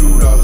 through the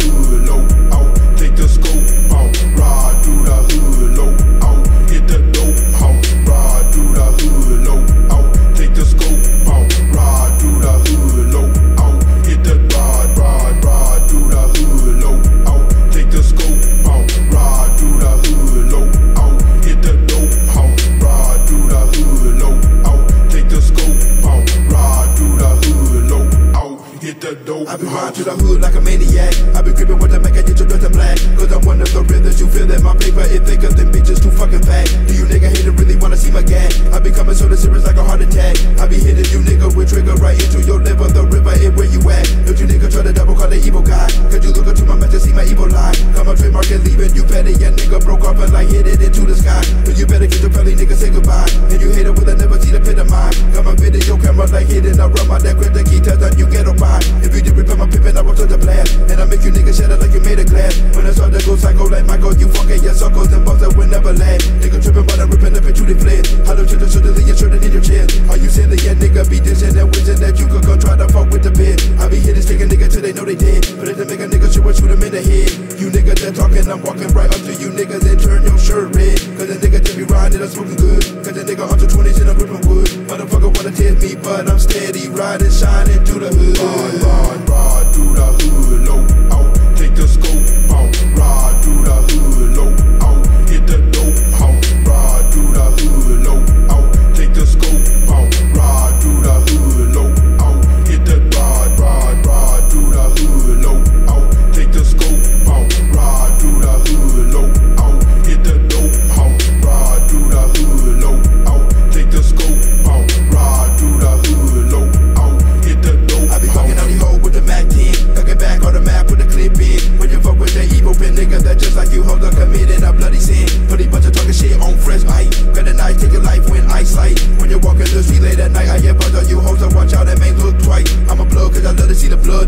the dope. I be riding to the hood like a maniac. I be creeping with the Mac and get your dirty black. Cause I'm one of the rhythms you feel that my paper is thicker than bitches too fucking fat. Do you nigga haters really wanna see my gang? I be coming so serious like a heart attack. I be hitting you nigga with trigger right into your liver. The river is where you at. Don't you nigga try to double call the evil guy? Cause you look into my match and see my evil lie. Come on, trademark and leaving you petty. Yeah, nigga broke off and like hit it into the sky. But you better get your belly nigga say goodbye. And you hate it with a never see the pit of mine. Come on, video camera like hitting. I run my that grip your suckles and busts that will never land. Nigga tripping, but I'm ripping up into the flares. How the children should have your shirt in your chest. Are you silly? Yeah, nigga, be dissing and wishing that you could go try to fuck with the bed. I be hitting stick a nigga till they know they dead. But if they make a nigga shoot, shoot him in the head. You niggas that talking, I'm walking right up to you niggas and turn your shirt red. Cause the nigga just be riding, I'm smoking good. Cause the nigga under 20s and I'm ripping wood. Motherfucker wanna test me, but I'm steady riding, shining through the hood. Ride, ride, ride through the hood, low,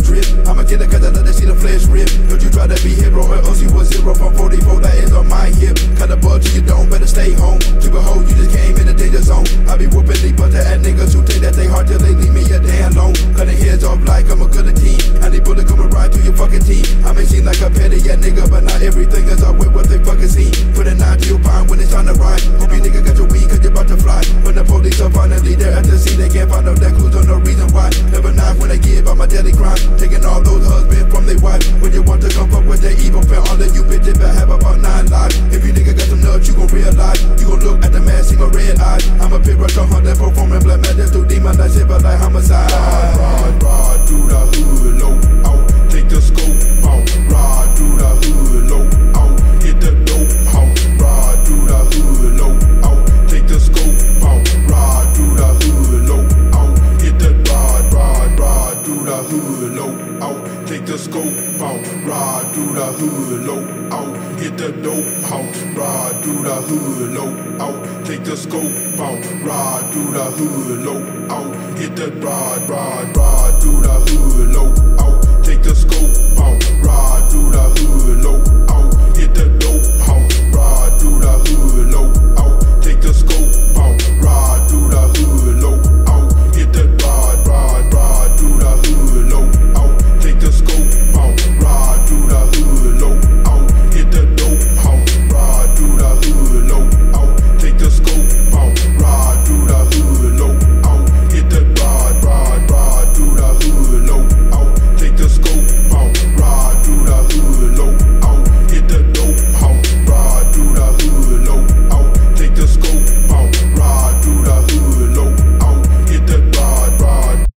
drip. I'm a killer cause I love to see the flesh rip. Don't you try to be hero or else you was zero from 44, that is on my hip. Cut a bug to your dome, better stay home. A hoe, you just came in the danger zone. I be whooping these butter at niggas who think that they hard till they leave me a damn alone. Cutting heads off like I'm a good team. And they bullet and ride through your fucking team. I may seem like a petty yeah nigga, but not everything is up with what they fucking see. Put a nine to your pine when it's time to ride. Hope you nigga got your weed eyes. I'm a pit rush on hunter, performing blood magic to demonize it, but like homicide. Ride, ride, ride through the hood, low, hood, low out, hit the dope out, ride through the hood, low out, take the scope out, ride through the hood, low out, hit the ride, ride, ride through the hood, low out, take the scope out, ride through the hood, low out.